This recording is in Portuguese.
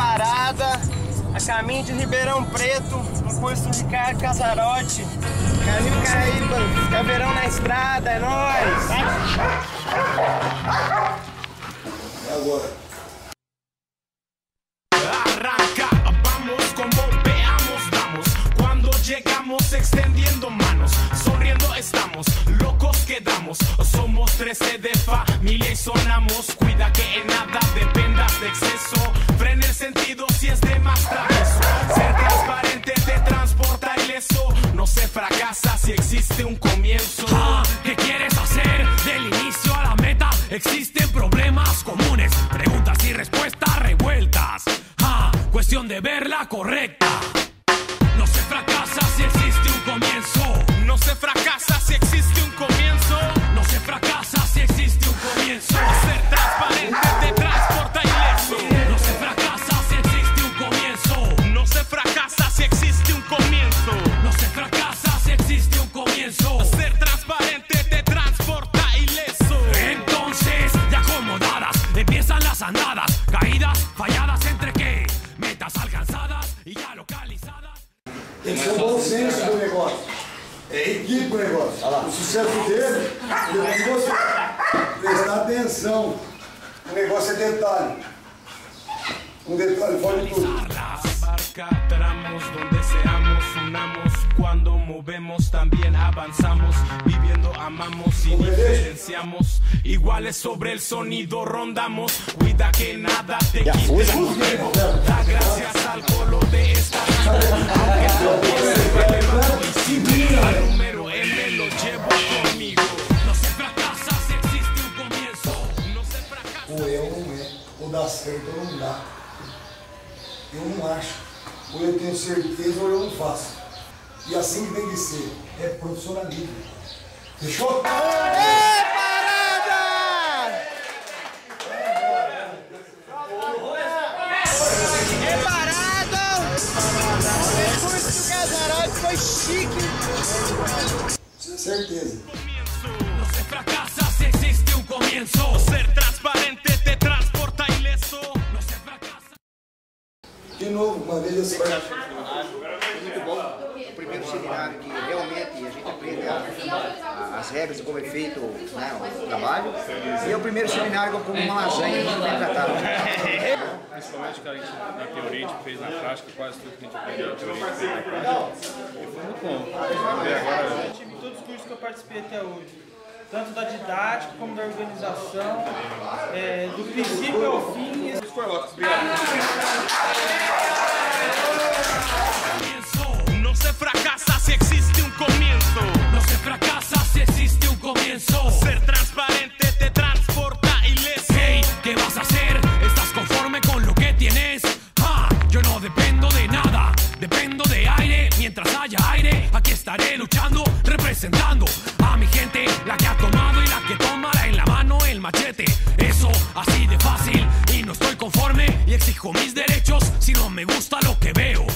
parada, a caminho de Ribeirão Preto, no posto Ricardo Casarote. Carlinho Caíba, caveirão na estrada, é nóis! É agora. Arranca, vamos como veamos, damos. Cuando llegamos extendiendo manos, sonriendo estamos, locos quedamos. Somos 13 de familia y sonamos. Si existe un comienzo. Ah, ¿Qué quieres hacer? Del inicio a la meta existen problemas comunes, preguntas y respuestas revueltas. Ah, cuestión de verla correcta. Tem que ser um bom senso do negócio. É equipe o negócio. O sucesso dele, ele tem que você prestar atenção. O negócio é detalhe. Um detalhe de tudo. Tramos. Cuando movemos también avanzamos. Viviendo amamos y diferenciamos. Iguales sobre el sonido rondamos. Cuida que nada te quite dá certo ou não dá. Eu não acho. Ou eu tenho certeza ou eu não faço. E assim que tem que ser. É profissionalismo. Fechou? Preparado! O percurso do Casarote foi chique! Isso é certeza. Fracasa si existe un comienzo. Seminário que realmente a gente aprende a- a- as regras de como é feito né, o trabalho. E é o primeiro seminário como uma lasanha, gente bem tratado. Principalmente que a gente, na teoria, a gente fez na prática, quase tudo que a gente aprendeu na teoria, a gente fez na prática. E foi muito bom. Agora. Eu tive todos os cursos que eu participei até hoje. Tanto da didática como da organização, é, do princípio ao fim. No representando a mi gente, la que ha tomado y la que tomará en la mano el machete. Eso así de fácil y no estoy conforme y exijo mis derechos si no me gusta lo que veo.